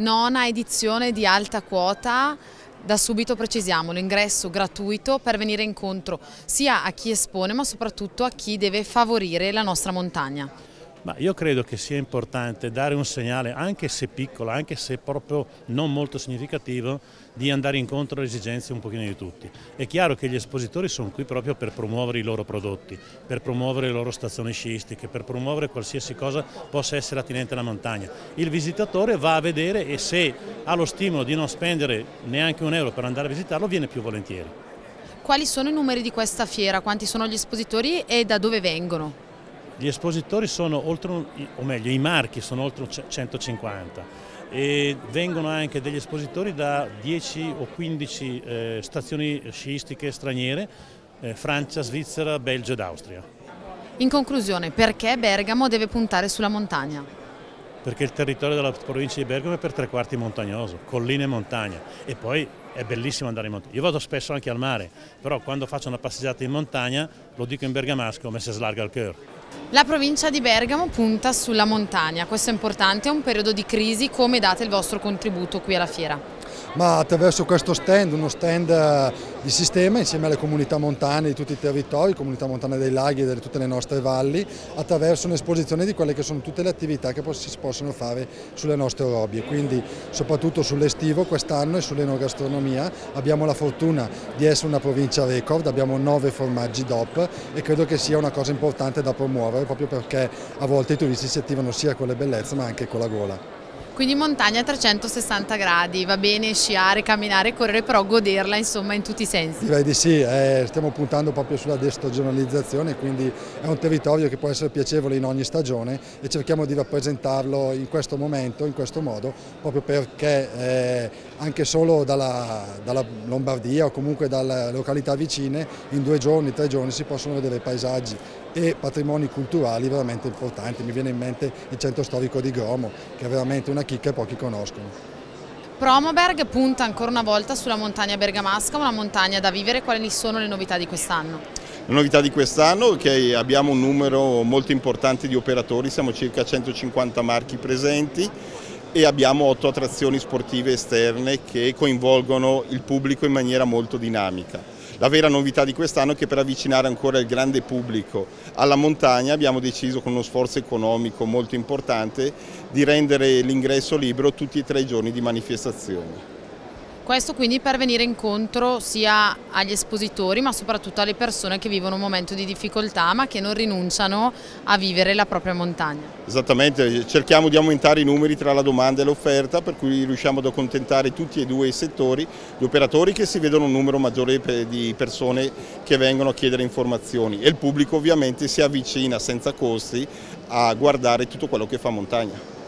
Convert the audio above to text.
nona edizione di alta quota da subito precisiamo l'ingresso gratuito per venire incontro sia a chi espone ma soprattutto a chi deve favorire la nostra montagna. Ma io credo che sia importante dare un segnale, anche se piccolo, anche se proprio non molto significativo, di andare incontro alle esigenze un pochino di tutti. È chiaro che gli espositori sono qui proprio per promuovere i loro prodotti, per promuovere le loro stazioni sciistiche, per promuovere qualsiasi cosa possa essere attinente alla montagna. Il visitatore va a vedere e se ha lo stimolo di non spendere neanche un euro per andare a visitarlo, viene più volentieri. Quali sono i numeri di questa fiera? Quanti sono gli espositori e da dove vengono? Gli espositori sono oltre, o meglio i marchi sono oltre 150 e vengono anche degli espositori da 10 o 15 eh, stazioni sciistiche straniere, eh, Francia, Svizzera, Belgio ed Austria. In conclusione, perché Bergamo deve puntare sulla montagna? Perché il territorio della provincia di Bergamo è per tre quarti montagnoso, colline e montagna e poi è bellissimo andare in montagna. Io vado spesso anche al mare, però quando faccio una passeggiata in montagna, lo dico in bergamasco, come se slarga il cuore. La provincia di Bergamo punta sulla montagna, questo è importante, è un periodo di crisi, come date il vostro contributo qui alla fiera? Ma attraverso questo stand, uno stand eh, di sistema insieme alle comunità montane di tutti i territori, comunità montane dei laghi e di tutte le nostre valli, attraverso un'esposizione di quelle che sono tutte le attività che si possono fare sulle nostre robbie, quindi soprattutto sull'estivo quest'anno e sull'enogastronomia abbiamo la fortuna di essere una provincia record, abbiamo nove formaggi DOP e credo che sia una cosa importante da promuovere proprio perché a volte i turisti si attivano sia con le bellezze ma anche con la gola. Quindi montagna a 360 gradi, va bene sciare, camminare, correre, però goderla insomma in tutti i sensi. Direi di sì, eh, stiamo puntando proprio sulla destagionalizzazione, quindi è un territorio che può essere piacevole in ogni stagione e cerchiamo di rappresentarlo in questo momento, in questo modo, proprio perché eh, anche solo dalla, dalla, Lombardia o comunque dalle località vicine in due giorni, tre giorni si possono vedere paesaggi e patrimoni culturali veramente importanti. Mi viene in mente il centro storico di Gromo, che è veramente una chicca e pochi conoscono. Promoberg punta ancora una volta sulla montagna bergamasca, una montagna da vivere. Quali sono le novità di quest'anno? La novità di quest'anno è che abbiamo un numero molto importante di operatori, siamo circa 150 marchi presenti e abbiamo otto attrazioni sportive esterne che coinvolgono il pubblico in maniera molto dinamica. La vera novità di quest'anno è che per avvicinare ancora il grande pubblico alla montagna abbiamo deciso con uno sforzo economico molto importante di rendere l'ingresso libero tutti e tre i giorni di manifestazione. Questo quindi per venire incontro sia agli espositori ma soprattutto alle persone che vivono un momento di difficoltà ma che non rinunciano a vivere la propria montagna. Esattamente, cerchiamo di aumentare i numeri tra la domanda e l'offerta per cui riusciamo ad accontentare tutti e due i settori, gli operatori che si vedono un numero maggiore di persone che vengono a chiedere informazioni e il pubblico ovviamente si avvicina senza costi a guardare tutto quello che fa montagna.